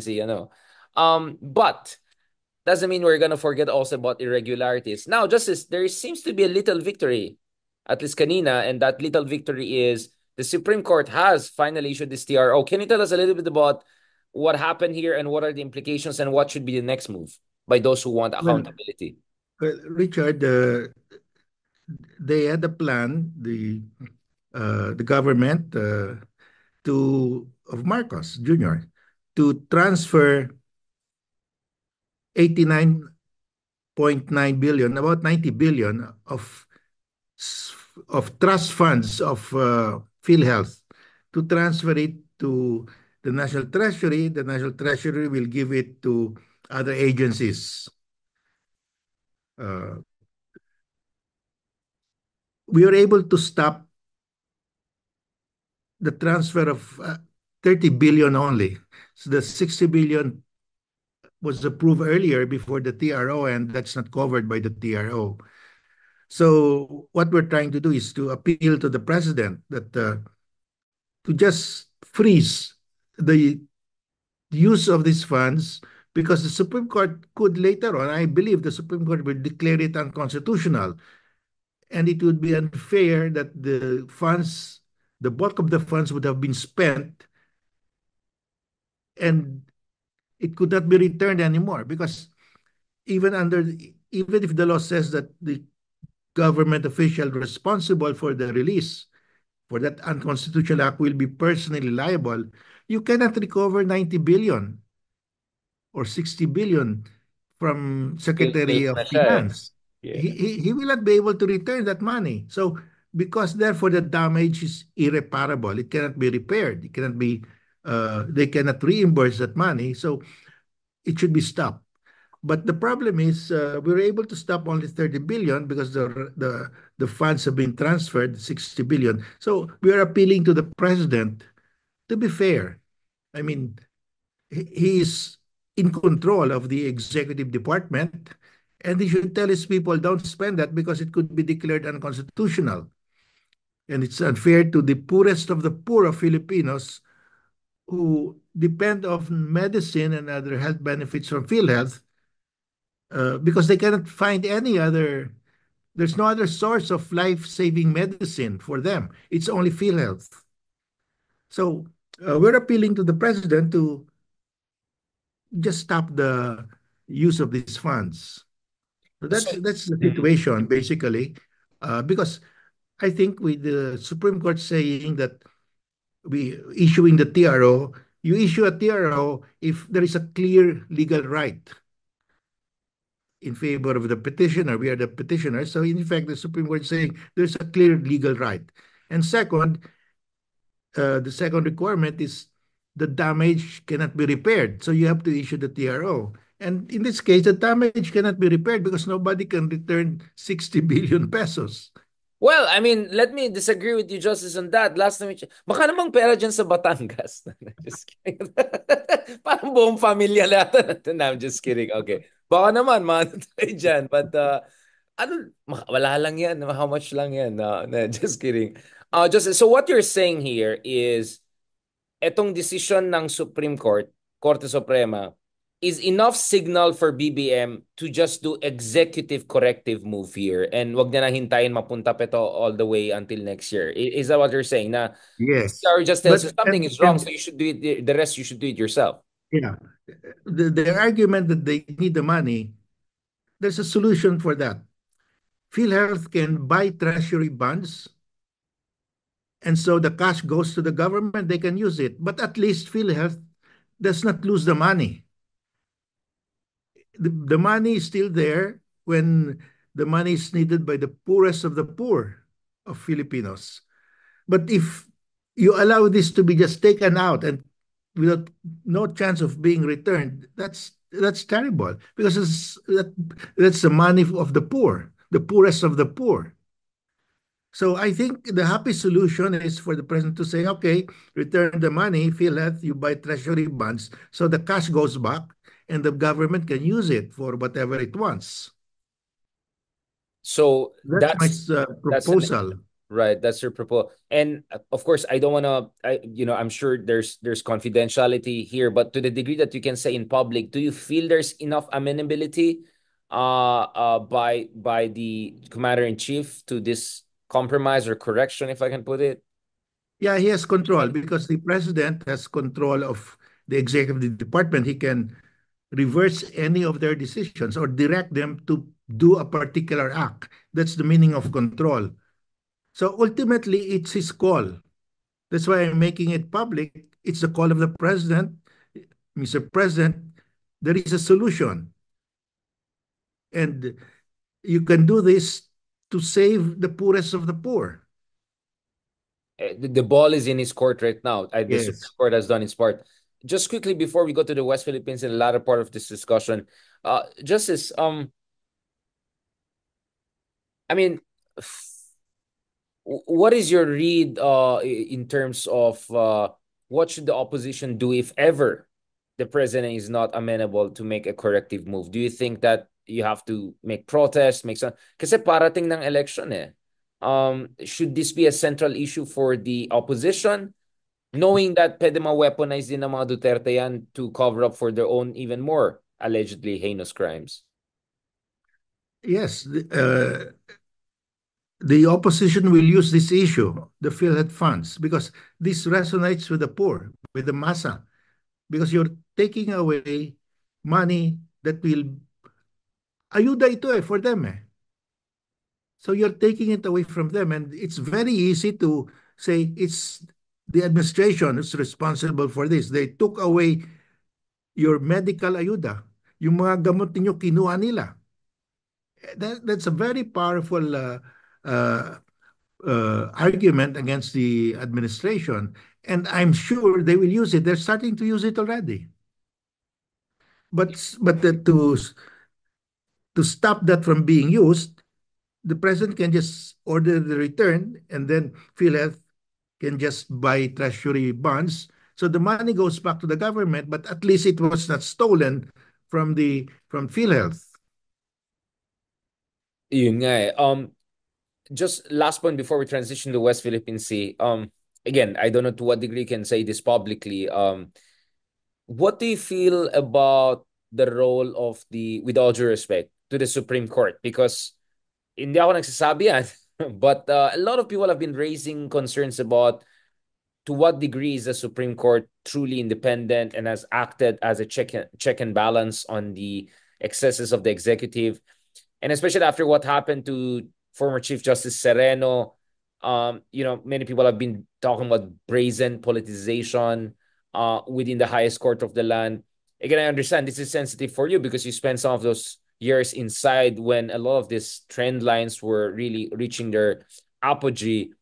si ano. Um, but doesn't mean we're gonna forget also about irregularities. Now, Justice, there seems to be a little victory, at least kanina, and that little victory is the Supreme Court has finally issued this TRO. Can you tell us a little bit about what happened here and what are the implications and what should be the next move by those who want accountability? Well, Richard, uh, they had a plan, the uh, the government uh, to of Marcos Jr. to transfer 89.9 billion, about 90 billion of trust funds of uh, PhilHealth to transfer it to the National Treasury. The National Treasury will give it to other agencies. Uh, we were able to stop the transfer of uh, 30 billion only. So the 60 billion was approved earlier before the TRO, and that's not covered by the TRO. So what we're trying to do is to appeal to the president that uh, to just freeze the use of these funds because the Supreme Court could later on, I believe the Supreme Court will declare it unconstitutional. And it would be unfair that the funds, the bulk of the funds would have been spent and it could not be returned anymore because even under even if the law says that the government official responsible for the release for that unconstitutional act will be personally liable, you cannot recover 90 billion or 60 billion from Secretary of Finance. Yeah. He, he, he will not be able to return that money. So because therefore the damage is irreparable, it cannot be repaired. It cannot be, uh, they cannot reimburse that money. So it should be stopped. But the problem is uh, we were able to stop only 30 billion because the, the, the funds have been transferred, 60 billion. So we are appealing to the president to be fair. I mean, he is in control of the executive department and he should tell his people don't spend that because it could be declared unconstitutional. And it's unfair to the poorest of the poor of Filipinos who depend on medicine and other health benefits from PhilHealth uh, because they cannot find any other, there's no other source of life-saving medicine for them. It's only PhilHealth So uh, we're appealing to the president to just stop the use of these funds. So that's that's the situation basically, uh, because I think with the Supreme Court saying that we issuing the TRO, you issue a TRO if there is a clear legal right in favor of the petitioner. We are the petitioner. So in fact, the Supreme Court is saying there's a clear legal right. And second, uh, the second requirement is the damage cannot be repaired. So you have to issue the TRO. And in this case, the damage cannot be repaired because nobody can return 60 billion pesos. Well, I mean, let me disagree with you, Justice, on that. Last time, baka namang pera dyan sa Batangas. just kidding. Parang buong pamilya lahat. no, I'm just kidding. Okay. Baka naman, maano tayo dyan. But, uh, ano, wala lang yan. How much lang yan? No, no just kidding. Uh, just, so what you're saying here is, etong decision ng Supreme Court, Korte Suprema, is enough signal for BBM to just do executive corrective move here and wag na hintayin mapunta pa ito all the way until next year. Is that what you're saying? Na yes. Sorry, just tells you something and, is wrong, and, so you should do it. The rest you should do it yourself. Yeah, the, the argument that they need the money, there's a solution for that. PhilHealth can buy treasury bonds, and so the cash goes to the government, they can use it. But at least PhilHealth does not lose the money. The, the money is still there when the money is needed by the poorest of the poor of Filipinos. But if you allow this to be just taken out and without no chance of being returned, that's that's terrible because it's, that, that's the money of the poor, the poorest of the poor. So I think the happy solution is for the president to say, okay, return the money, PhilHealth, you buy treasury bonds, so the cash goes back and the government can use it for whatever it wants. So that's, that's my uh, proposal. That's Right, that's your proposal. And of course, I don't want to, I, you know, I'm sure there's there's confidentiality here, but to the degree that you can say in public, do you feel there's enough amenability uh, uh, by by the commander in chief to this compromise or correction, if I can put it? Yeah, he has control because the president has control of the executive department. He can reverse any of their decisions or direct them to do a particular act. That's the meaning of control. So ultimately, it's his call. That's why I'm making it public. It's the call of the president. Mr. President, there is a solution. And you can do this to save the poorest of the poor. Eh, the, the ball is in his court right now. I, the Yes. Supreme Court has done its part. Just quickly before we go to the West Philippines in the latter part of this discussion, uh, Justice, um, I mean, what is your read uh in terms of uh what should the opposition do if ever the president is not amenable to make a corrective move? Do you think that you have to make protests, make some kasi parating ng election eh. Um should this be a central issue for the opposition? Knowing that pwede ma-weaponize din ng mga Duterte to cover up for their own even more allegedly heinous crimes. Yes, the, uh, the opposition will use this issue, the PhilHealth funds, because this resonates with the poor, with the massa, because you're taking away money that will ayuda ito eh for them eh. So you're taking it away from them, and it's very easy to say it's the administration who's responsible for this. They took away your medical ayuda. Yung mga gamot ninyo kinuha nila. That, that's a very powerful uh, uh, uh, argument against the administration. And I'm sure they will use it. They're starting to use it already. But, but the, to, to stop that from being used, the president can just order the return and then PhilHealth can just buy treasury bonds. So the money goes back to the government, but at least it was not stolen from the from PhilHealth. Yun nga eh. Um, just last point before we transition to West Philippine Sea. Um, again, I don't know to what degree you can say this publicly. Um, what do you feel about the role of the, with all due respect, to the Supreme Court? Because hindi ako nagsasabi yan, but uh, a lot of people have been raising concerns about to what degree is the Supreme Court truly independent and has acted as a check and, check and balance on the excesses of the executive, and especially after what happened to former Chief Justice Sereno. Um, you know, many people have been talking about brazen politicization uh, within the highest court of the land. Again, I understand this is sensitive for you because you spent some of those years inside when a lot of these trend lines were really reaching their apogee.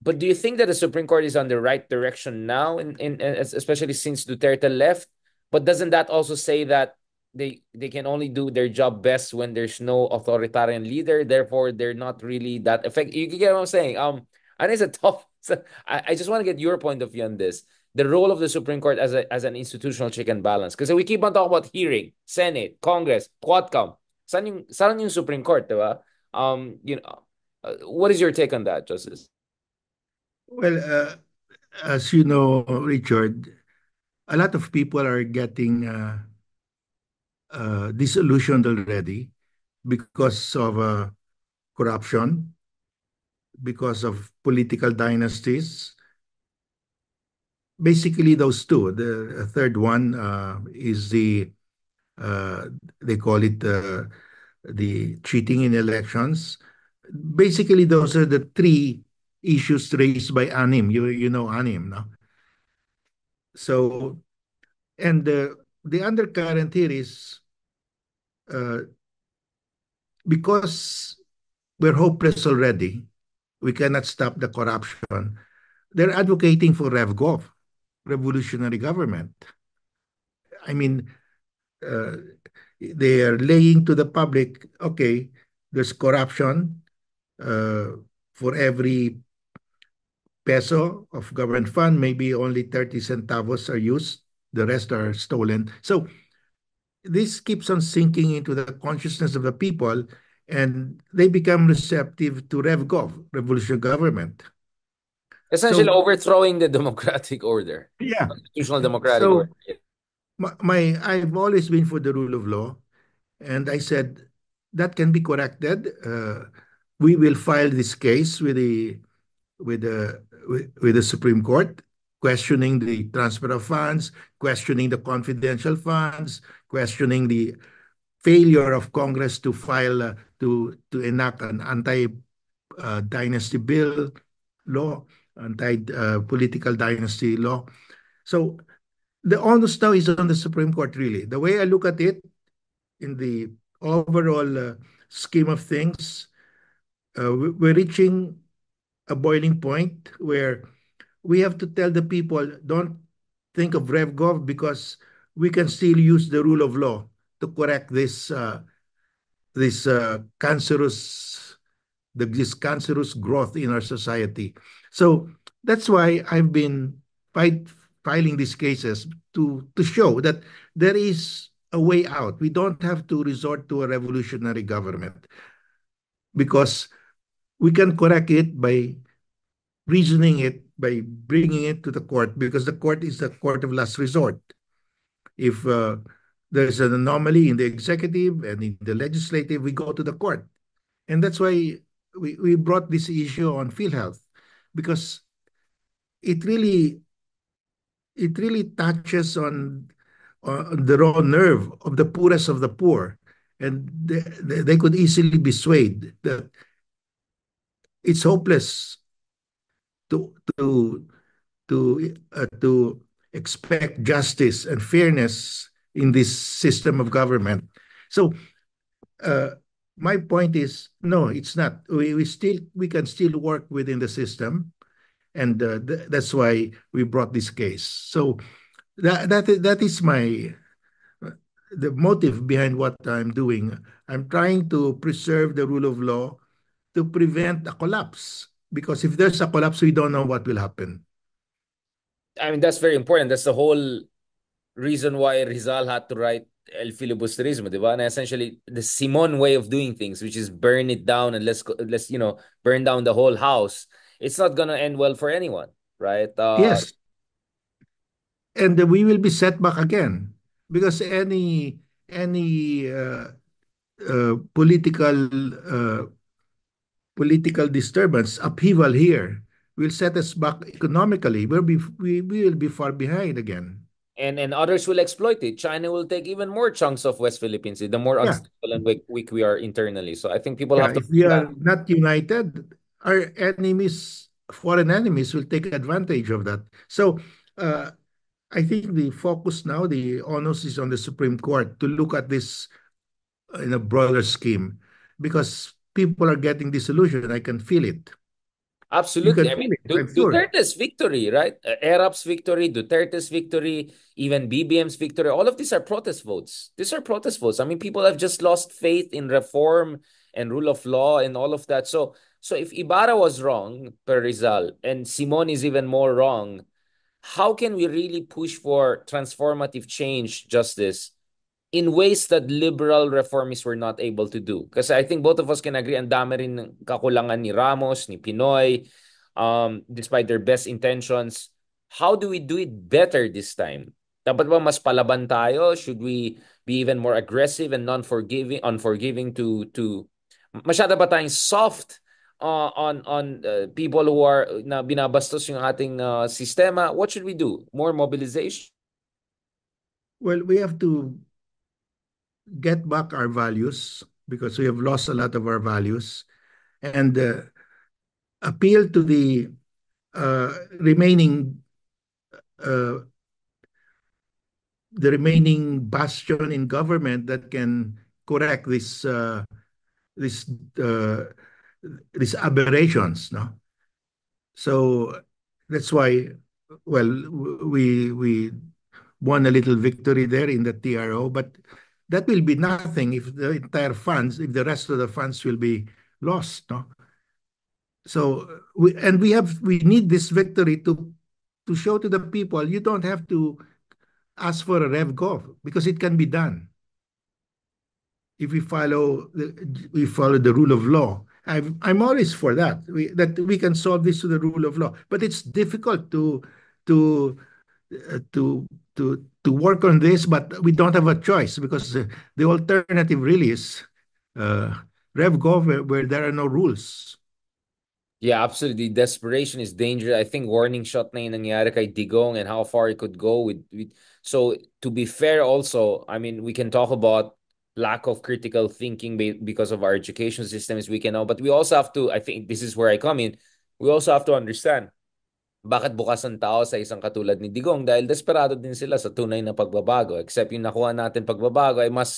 But do you think that the Supreme Court is on the right direction now, in, in, especially since Duterte left? But doesn't that also say that they they can only do their job best when there's no authoritarian leader? Therefore, they're not really that effective. You get what I'm saying? Um, and it's a tough. I, I just want to get your point of view on this. The role of the Supreme Court as a as an institutional check and balance. Because we keep on talking about hearing, Senate, Congress, Quadcom. Saan yung, saan yung Supreme Court, diba? Um, you know, uh, what is your take on that, Justice? Well, uh, as you know, Richard, a lot of people are getting uh, uh, disillusioned already because of uh, corruption, because of political dynasties. Basically, those two. The third one uh, is the, uh, they call it the cheating in elections. Basically, those are the three issues raised by ANIM. You you know ANIM, no? So, and the the undercurrent here is uh, because we're hopeless already, we cannot stop the corruption. They're advocating for RevGov, revolutionary government. I mean, uh, they are laying to the public, okay, there's corruption uh, for every peso of government fund, maybe only 30 centavos are used, the rest are stolen. So this keeps on sinking into the consciousness of the people, and they become receptive to RevGov, revolutionary government. Essentially so, overthrowing the democratic order. Yeah. Constitutional democratic so, order. My, my, I've always been for the rule of law. And I said, that can be corrected. Uh, we will file this case with the with the with, with the Supreme Court, questioning the transfer of funds, questioning the confidential funds, questioning the failure of Congress to file uh, to to enact an anti uh, dynasty bill law, anti uh, political dynasty law. So the onus now is on the Supreme Court. Really, the way I look at it, in the overall uh, scheme of things, uh, we're reaching a boiling point where we have to tell the people don't think of RevGov because we can still use the rule of law to correct this uh, this uh, cancerous the, this cancerous growth in our society. So that's why I've been fight, filing these cases to to show that there is a way out. We don't have to resort to a revolutionary government because we can correct it by reasoning it, by bringing it to the court because the court is the court of last resort. If uh, there's an anomaly in the executive and in the legislative, we go to the court. And that's why we, we brought this issue on PhilHealth because it really it really touches on uh, the raw nerve of the poorest of the poor. And they, they could easily be swayed that it's hopeless to to to uh, to expect justice and fairness in this system of government. So uh, my point is no, it's not. We, we still we can still work within the system, and uh, th that's why we brought this case. So that that that is my the motive behind what I'm doing. I'm trying to preserve the rule of law to prevent a collapse. Because if there's a collapse, we don't know what will happen. I mean, that's very important. That's the whole reason why Rizal had to write El Filibusterismo, diba? And essentially, the Simoun way of doing things, which is burn it down and let's, let's you know, burn down the whole house. It's not to end well for anyone, right? Uh, yes and we will be set back again because any any uh, uh, political uh, political disturbance upheaval here will set us back economically we'll be we, we will be far behind again and and others will exploit it china will take even more chunks of west philippines the more yeah. unstable and weak, weak we are internally so i think people yeah, have to if we are not united our enemies foreign enemies will take advantage of that so uh, I think the focus now, the onus is on the Supreme Court to look at this in a broader scheme because people are getting disillusioned. I can feel it. Absolutely. I mean, it, Duterte's sure. victory, right? Uh, ERAP's victory, Duterte's victory, even BBM's victory, all of these are protest votes. These are protest votes. I mean, people have just lost faith in reform and rule of law and all of that. So, so if Ibarra was wrong per Rizal and Simoun is even more wrong, how can we really push for transformative change, justice, in ways that liberal reformists were not able to do? Because I think both of us can agree, ang dami rin ng kakulangan ni Ramos, ni Pinoy, um, despite their best intentions. How do we do it better this time? Dapat ba mas palaban tayo? Should we be even more aggressive and non-forgiving, unforgiving to to masyado ba tayong soft uh, on on uh, people who are na binabastos yung ating uh, sistema, what should we do? More mobilization? Well, we have to get back our values because we have lost a lot of our values and uh, appeal to the uh, remaining uh, the remaining bastion in government that can correct this uh, this uh, these aberrations, no? So that's why, well, we we won a little victory there in the TRO, but that will be nothing if the entire funds, if the rest of the funds will be lost, no? So we and we have we need this victory to to show to the people you don't have to ask for a RevGov because it can be done. if we follow the, we follow the rule of law. I'm I'm always for that. We, that we can solve this to the rule of law, but it's difficult to to uh, to to to work on this. But we don't have a choice because the, the alternative really is uh, RevGov where, where there are no rules. Yeah, absolutely. Desperation is dangerous. I think warning shot na yung nangyari kay Digong and how far it could go with, with so to be fair also, I mean, we can talk about lack of critical thinking because of our education systems we can know, but we also have to I think this is where I come in. We also have to understand bakit bukas ang tao sa isang katulad ni Digong? Dahil desperado din sila sa tunay na pagbabago. Except yung nakuha natin pagbabago ay mas